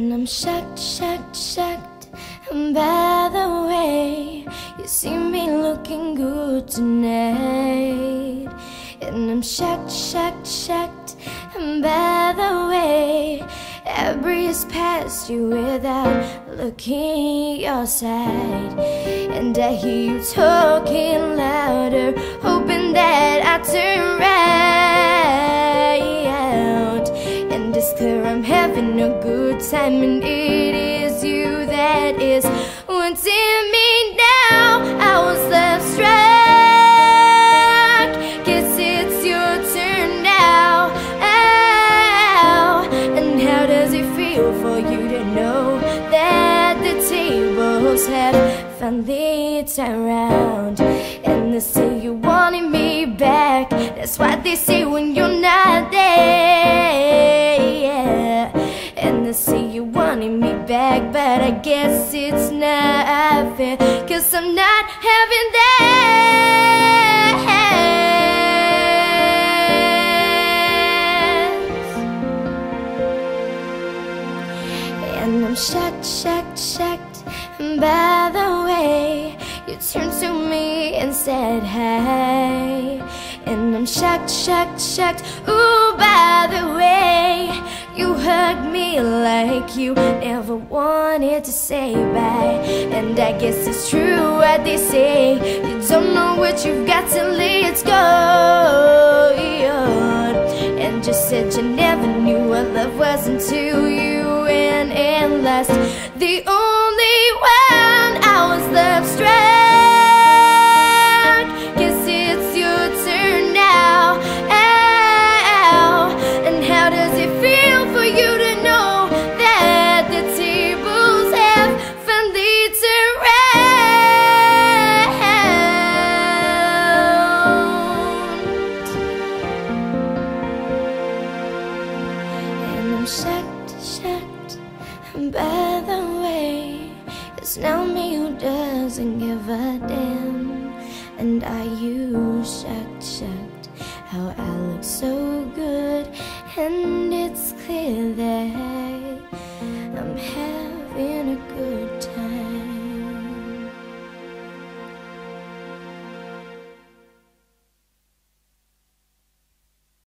I'm shocked, shocked, shocked. And by the way You see me looking good tonight. And I'm shocked, shocked, shocked. And by the way I breeze past you without looking your side. And I hear you talking louder Hoping that I turn time And it is you that is wanting me now. I was lovestruck Guess it's your turn now. Ow. And how does it feel for you to know That the tables have finally turned around And they say you wanted me back. That's what they say when you're not there Say you wanted me back But I guess it's not fair. Cause I'm not having that. And I'm shocked, shocked, shocked By the way You turned to me and said hi. And I'm shocked, shocked, shocked Ooh, by the way me like you never wanted to say bye. And I guess it's true what they say. You don't know what you've got till it's gone. And just said you never knew what love was until you went and The I'm shocked, shocked by the way It's now me who doesn't give a damn. And are you shocked, shocked How I look so good And it's clear that I'm happy